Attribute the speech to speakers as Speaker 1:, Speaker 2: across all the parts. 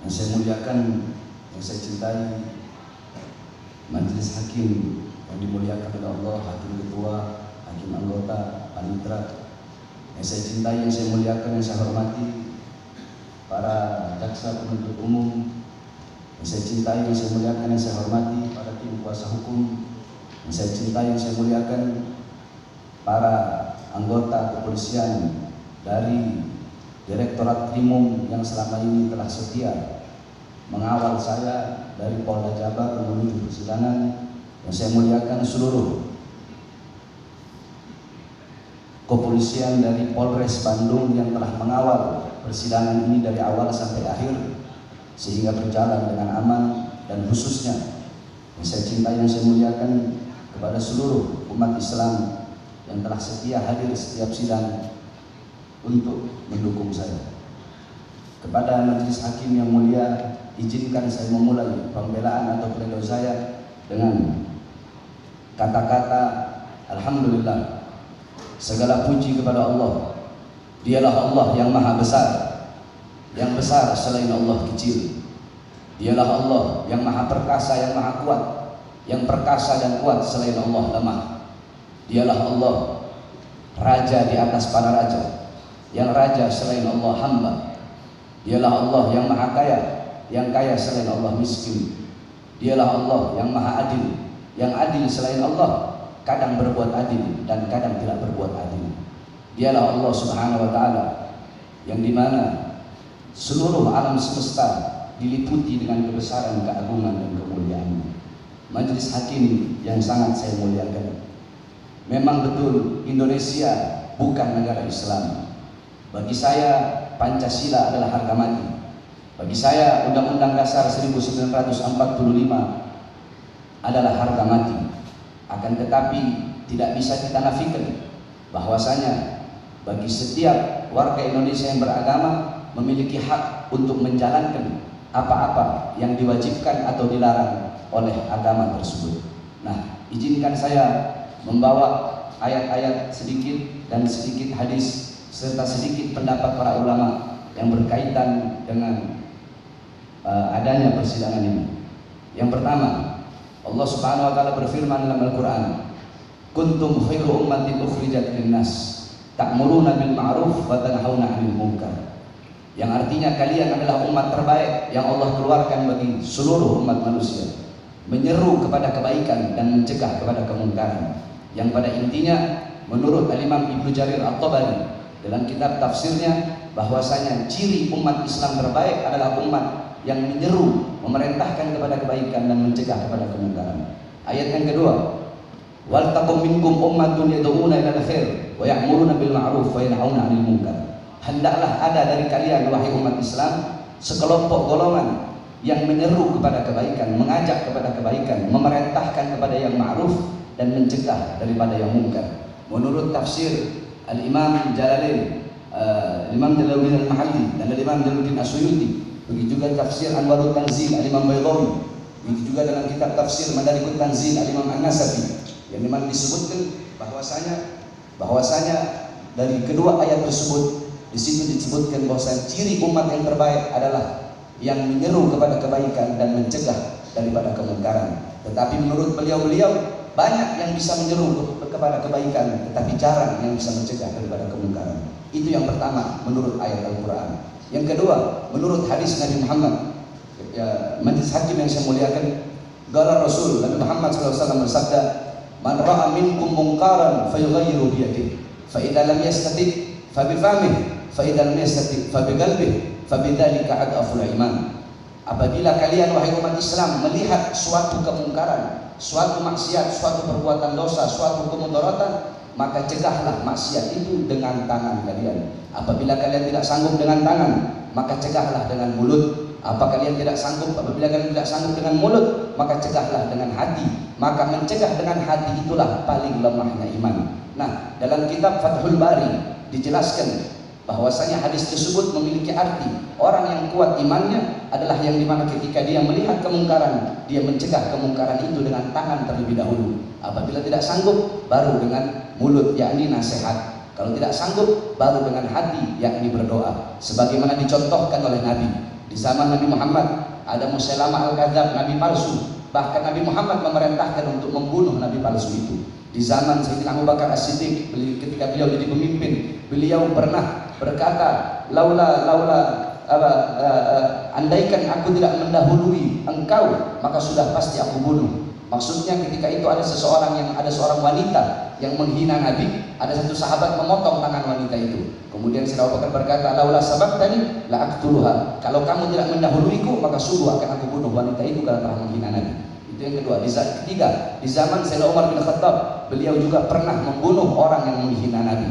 Speaker 1: yang saya muliakan, yang saya cintai, majelis hakim yang dimuliakan oleh Allah, hakim ketua, hakim anggota, panitra, yang saya cintai, yang saya muliakan, yang saya hormati, para jaksa penuntut umum, yang saya cintai, yang saya muliakan, yang saya hormati, para tim kuasa hukum, yang saya cintai, yang saya muliakan, para anggota kepolisian dari Direktorat Krimum yang selama ini telah setia mengawal saya dari Polda Jabar menuju persidangan yang saya muliakan seluruh kepolisian dari Polres Bandung yang telah mengawal persidangan ini dari awal sampai akhir sehingga berjalan dengan aman dan khususnya yang saya cintai yang saya muliakan kepada seluruh umat Islam yang telah setia hadir setiap sidang untuk mendukung saya. Kepada majelis hakim yang mulia, izinkan saya memulai pembelaan atau pledoi saya dengan kata-kata Alhamdulillah segala puji kepada Allah. Dialah Allah yang maha besar yang besar selain Allah kecil. Dialah Allah yang maha perkasa yang maha kuat yang perkasa dan kuat selain Allah lemah. Dialah Allah raja di atas para raja yang raja selain Allah hamba. Dialah Allah yang maha kaya yang kaya selain Allah miskin. Dialah Allah yang maha adil yang adil selain Allah. Kadang berbuat adil dan kadang tidak berbuat adil. Dialah Allah subhanahu wa ta'ala yang di mana seluruh alam semesta diliputi dengan kebesaran, keagungan dan kemuliaan. Majelis hakim yang sangat saya muliakan. Memang betul Indonesia bukan negara Islam bagi saya Pancasila adalah harga mati. Bagi saya Undang-Undang Dasar 1945 adalah harga mati. Akan tetapi tidak bisa kita nafikan bahwasanya bagi setiap warga Indonesia yang beragama memiliki hak untuk menjalankan apa-apa yang diwajibkan atau dilarang oleh agama tersebut. Nah, izinkan saya membawa ayat-ayat sedikit dan sedikit hadis serta sedikit pendapat para ulama yang berkaitan dengan uh, adanya persidangan ini. Yang pertama, Allah Subhanahu wa taala berfirman dalam Al-Qur'an, "Kuntum khairu ummatin ukhrijat lin-nas, ta'muruna bil ma'ruf wa tanhauna 'anil munkar." Yang artinya kalian adalah umat terbaik yang Allah keluarkan bagi seluruh umat manusia, menyeru kepada kebaikan dan mencegah kepada kemungkaran. Yang pada intinya menurut Al-Imam Ibnu Jarir At-Tabari dalam kitab tafsirnya bahwasanya ciri umat Islam terbaik adalah umat yang menyeru, memerintahkan kepada kebaikan dan mencegah kepada kemungkaran. Ayat yang kedua, wal minkum ummatun yad'una ila khair wa ya'muruna bil ma'ruf wa yanhauna 'anil munkar. Hendaklah ada dari kalian wahai umat Islam sekelompok golongan yang menyeru kepada kebaikan, mengajak kepada kebaikan, memerintahkan kepada yang ma'ruf dan mencegah daripada yang mungkar. Menurut tafsir Al-Imam Jalalain, uh, Imam Jalaluddin Al-Mahalli dan Al-Imam Jalaluddin Asyuyuti, begitu juga tafsir Anwarul Tanzil Al-Imam Baydawi, begitu juga dalam kitab tafsir Madarikut Tanzil Al-Imam An-Nasafi yang memang disebutkan bahwasanya bahwasanya dari kedua ayat tersebut di situ disebutkan bahwa ciri umat yang terbaik adalah yang menyeru kepada kebaikan dan mencegah daripada kemungkaran. Tetapi menurut beliau-beliau banyak yang bisa menyeru kepada kebaikan, tetapi jarang yang bisa mencegah daripada kemungkaran. Itu yang pertama menurut ayat Al-Quran. Yang kedua, menurut hadis Nabi Muhammad, ya, majlis hakim yang saya muliakan, Gala Rasul Nabi Muhammad SAW bersabda, Man ra'a minkum mungkaran fayughayyiru biyadih, fa idza lam yastati fa bi famih Fa'idal mesati fabigalbih fabidhalika adaful iman. Apabila kalian wahai umat Islam melihat suatu kemungkaran, suatu maksiat, suatu perbuatan dosa, suatu kemudaratan, maka cegahlah maksiat itu dengan tangan kalian. Apabila kalian tidak sanggup dengan tangan, maka cegahlah dengan mulut. Apa kalian tidak sanggup? Apabila kalian tidak sanggup dengan mulut, maka cegahlah dengan hati. Maka mencegah dengan hati itulah paling lemahnya iman. Nah, dalam kitab Fathul Bari dijelaskan bahwasanya hadis tersebut memiliki arti. Orang yang kuat imannya adalah yang di mana ketika dia melihat kemungkaran dia mencegah kemungkaran itu dengan tangan terlebih dahulu. Apabila tidak sanggup baru dengan mulut yakni nasihat. Kalau tidak sanggup baru dengan hati yakni berdoa. Sebagaimana dicontohkan oleh Nabi. Di zaman Nabi Muhammad ada Musailamah al-Kadzab, Nabi palsu. Bahkan Nabi Muhammad memerintahkan untuk membunuh Nabi palsu itu. Di zaman Sayyidina Abu Bakar As-Siddiq ketika beliau jadi pemimpin, beliau pernah berkata, "Laula laula apa, uh, uh, andaikan aku tidak mendahului engkau, maka sudah pasti aku bunuh." Maksudnya ketika itu ada seseorang yang ada seorang wanita yang menghina Nabi, ada satu sahabat memotong tangan wanita itu. Kemudian Sayyidina Abu berkata, "Laula sabab tadi la aktuluha." Kalau kamu tidak mendahuluiku, maka sungguh akan aku bunuh wanita itu karena telah menghina Nabi. Itu yang kedua. Di zaman ketiga, di zaman Sayyidina Umar bin Khattab, beliau juga pernah membunuh orang yang menghina Nabi.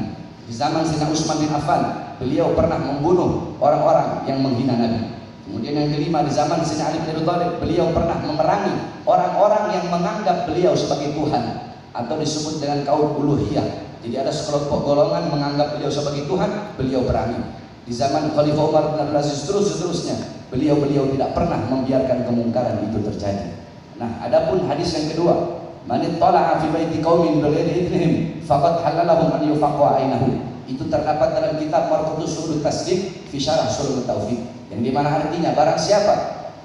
Speaker 1: Di zaman Sayyidina Utsman bin Affan, beliau pernah membunuh orang-orang yang menghina Nabi. Kemudian yang kelima di zaman Sayyidina Ali bin Abi Thalib, beliau pernah memerangi orang-orang yang menganggap beliau sebagai Tuhan atau disebut dengan kaum uluhiyah. Jadi ada sekelompok golongan menganggap beliau sebagai Tuhan, beliau perangi. Di zaman Khalifah Umar bin Abdul Aziz terus seterusnya, beliau-beliau tidak pernah membiarkan kemungkaran itu terjadi. Nah, adapun hadis yang kedua, man tala'a fi baiti qaumin bighairi idnihim faqad halalahum an yufaqqa ainahu. Itu terdapat dalam kitab Marqutus Sulul Tasdid fi Syarah Sulul Taufiq yang di mana artinya barang siapa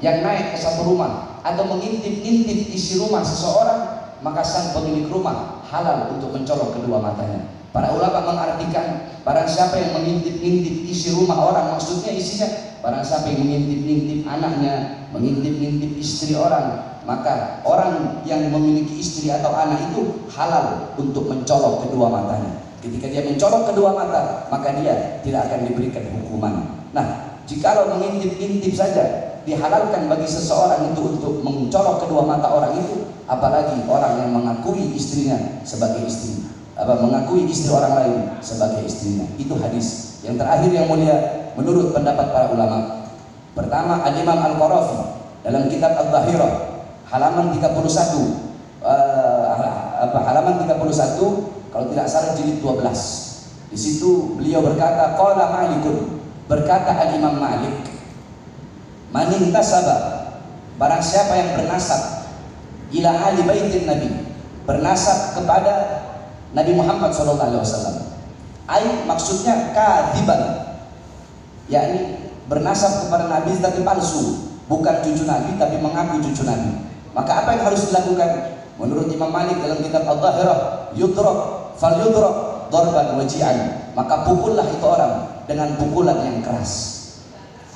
Speaker 1: yang naik ke satu rumah atau mengintip-intip isi rumah seseorang maka sang pemilik rumah halal untuk mencolok kedua matanya para ulama mengartikan barang siapa yang mengintip-intip isi rumah orang maksudnya isinya barang siapa yang mengintip-intip anaknya mengintip-intip istri orang maka orang yang memiliki istri atau anak itu halal untuk mencolok kedua matanya ketika dia mencolok kedua mata maka dia tidak akan diberikan hukuman nah Jikalau mengintip-intip saja dihalalkan bagi seseorang itu untuk mencolok kedua mata orang itu, apalagi orang yang mengakui istrinya sebagai istri, apa mengakui istri orang lain sebagai istrinya. Itu hadis. Yang terakhir yang mulia menurut pendapat para ulama. Pertama Al-Imam Al-Qarafi dalam kitab Al-Zahirah halaman 31 uh, eh, apa halaman 31 kalau tidak salah jilid 12. Di situ beliau berkata qala Malikun Berkata Al-Imam Malik, "Man intasaba barang siapa yang bernasab ila ahli baitin Nabi, bernasab kepada Nabi Muhammad sallallahu alaihi wasallam. Ai maksudnya kadiban. yakni bernasab kepada Nabi tapi palsu, bukan cucu Nabi tapi mengaku cucu Nabi. Maka apa yang harus dilakukan? Menurut Imam Malik dalam kitab Al-Zahirah, yudrak fal yudrak darban waji'an. Maka pukullah itu orang dengan pukulan yang keras.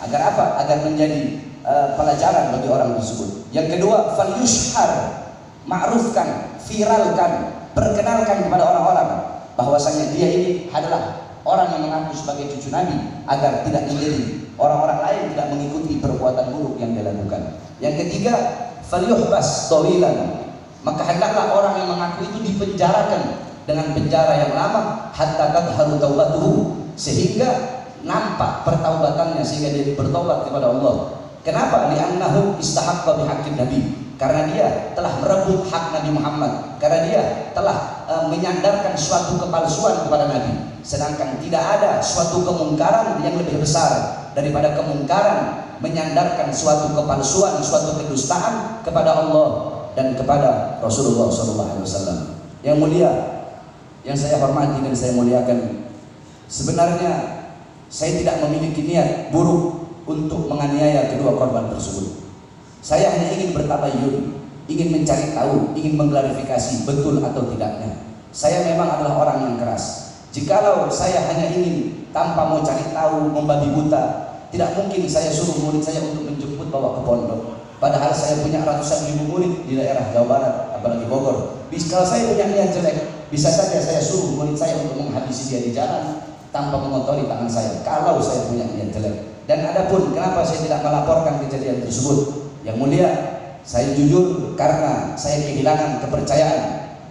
Speaker 1: Agar apa? Agar menjadi uh, pelajaran bagi orang tersebut. Yang kedua, fal yushhar, ma'rufkan, viralkan, perkenalkan kepada orang-orang bahwasanya dia ini adalah orang yang mengaku sebagai cucu Nabi agar tidak menjadi orang-orang lain tidak mengikuti perbuatan buruk yang dia lakukan. Yang ketiga, fal yuhbas tawilan. Maka hendaklah orang yang mengaku itu dipenjarakan dengan penjara yang lama hatta tadharu taubatuhu sehingga nampak pertaubatannya sehingga dia bertobat kepada Allah. Kenapa? Li'annahu istahaqqa bihaqqin Nabi. Karena dia telah merebut hak Nabi Muhammad. Karena dia telah e, menyandarkan suatu kepalsuan kepada Nabi. Sedangkan tidak ada suatu kemungkaran yang lebih besar daripada kemungkaran menyandarkan suatu kepalsuan, suatu kedustaan kepada Allah dan kepada Rasulullah SAW. Yang mulia, yang saya hormati dan saya muliakan Sebenarnya saya tidak memiliki niat buruk untuk menganiaya kedua korban tersebut. Saya hanya ingin bertabayun, ingin mencari tahu, ingin mengklarifikasi betul atau tidaknya. Saya memang adalah orang yang keras. Jikalau saya hanya ingin tanpa mau cari tahu, membabi buta, tidak mungkin saya suruh murid saya untuk menjemput bawa ke pondok. Padahal saya punya ratusan ribu murid di daerah Jawa Barat, apalagi Bogor. Kalau saya punya niat jelek, bisa saja saya suruh murid saya untuk menghabisi dia di jalan, tanpa mengotori tangan saya kalau saya punya niat jelek dan adapun kenapa saya tidak melaporkan kejadian tersebut yang mulia saya jujur karena saya kehilangan kepercayaan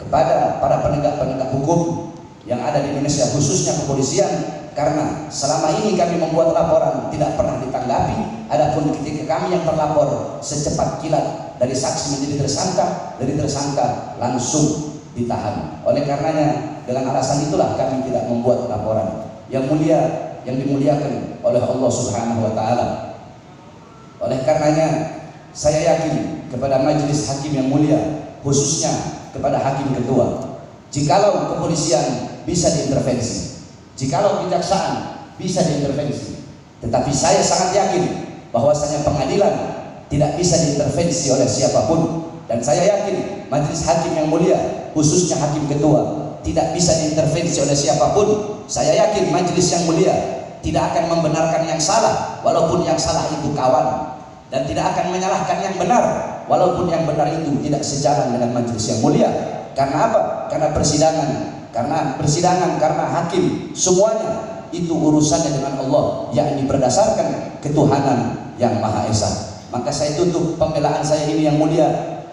Speaker 1: kepada para penegak-penegak hukum yang ada di Indonesia khususnya kepolisian karena selama ini kami membuat laporan tidak pernah ditanggapi adapun ketika kami yang terlapor secepat kilat dari saksi menjadi tersangka dari tersangka langsung ditahan oleh karenanya dengan alasan itulah kami tidak membuat laporan yang mulia yang dimuliakan oleh Allah Subhanahu wa taala. Oleh karenanya saya yakin kepada majelis hakim yang mulia khususnya kepada hakim ketua. Jikalau kepolisian bisa diintervensi, jikalau kejaksaan bisa diintervensi, tetapi saya sangat yakin bahwasanya pengadilan tidak bisa diintervensi oleh siapa pun. Dan saya yakin majelis hakim yang mulia khususnya hakim ketua tidak bisa diintervensi oleh siapa pun. Saya yakin majelis yang mulia tidak akan membenarkan yang salah walaupun yang salah itu kawan. Dan tidak akan menyalahkan yang benar walaupun yang benar itu tidak sejalan dengan majelis yang mulia. Karena apa? karena persidangan karena persidangan, karena hakim semuanya itu urusannya dengan Allah yakni berdasarkan ketuhanan yang Maha Esa. Maka saya tutup pembelaan saya ini yang mulia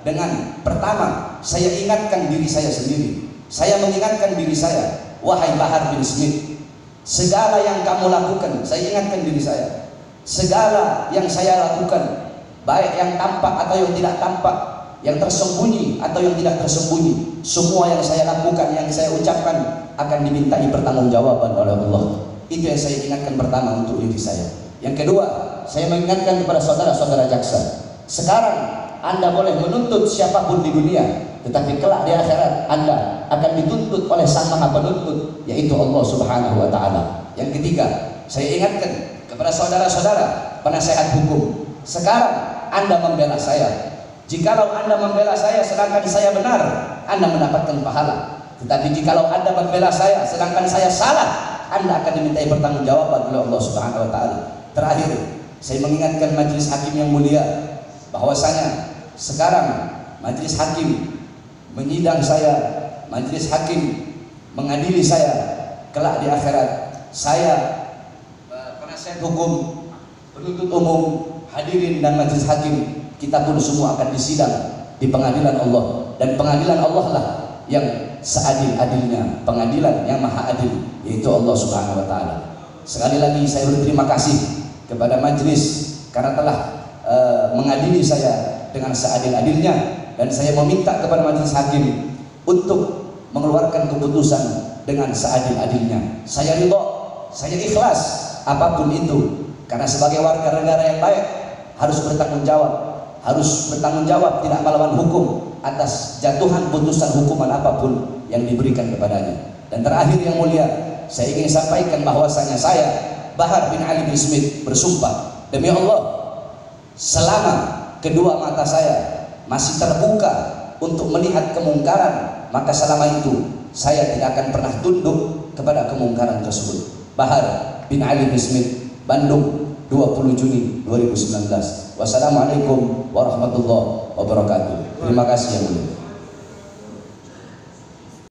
Speaker 1: dengan pertama saya ingatkan diri saya sendiri. Saya mengingatkan diri saya wahai Bahar bin Smith segala yang kamu lakukan saya ingatkan diri saya. Segala yang saya lakukan baik yang tampak atau yang tidak tampak yang tersembunyi atau yang tidak tersembunyi semua yang saya lakukan yang saya ucapkan akan dimintai pertanggungjawaban oleh Allah itu yang saya ingatkan pertama untuk diri saya yang kedua saya mengingatkan kepada saudara-saudara jaksa sekarang anda boleh menuntut siapa pun di dunia, tetapi kelak di akhirat Anda akan dituntut oleh Sang Maha Penuntut, yaitu Allah Subhanahu wa taala. Yang ketiga, saya ingatkan kepada saudara-saudara penasehat hukum, sekarang Anda membela saya. Jikalau Anda membela saya sedangkan saya benar, Anda mendapatkan pahala. Tetapi jikalau Anda membela saya sedangkan saya salah, Anda akan dimintai pertanggungjawaban oleh Allah Subhanahu wa taala. Terakhir, saya mengingatkan majelis hakim yang mulia bahwasanya sekarang majelis hakim menyidang saya, majelis hakim mengadili saya kelak di akhirat. Saya eh, penasihat hukum, penuntut umum, hadirin dan majelis hakim, kita pun semua akan disidang di pengadilan Allah. Dan pengadilan Allah lah yang seadil-adilnya, pengadilan yang maha adil yaitu Allah Subhanahu wa taala. Sekali lagi saya berterima kasih kepada majelis karena telah uh, mengadili saya dengan seadil-adilnya. Dan saya meminta kepada majelis hakim untuk mengeluarkan keputusan dengan seadil-adilnya. Saya ridho, saya ikhlas apa pun itu. Karena sebagai warga negara yang baik harus bertanggung jawab, harus bertanggung jawab tidak melawan hukum atas jatuhan putusan hukuman apa pun yang diberikan kepadanya. Dan terakhir yang mulia, saya ingin sampaikan bahwasanya saya Bahar bin Ali bin Smith bersumpah demi Allah selama kedua mata saya masih terbuka untuk melihat kemungkaran, maka selama itu saya tidak akan pernah tunduk kepada kemungkaran tersebut. Bahar bin Ali bin Smith, Bandung, 20 Juni 2019. Wassalamualaikum warahmatullahi wabarakatuh. Terima kasih yang.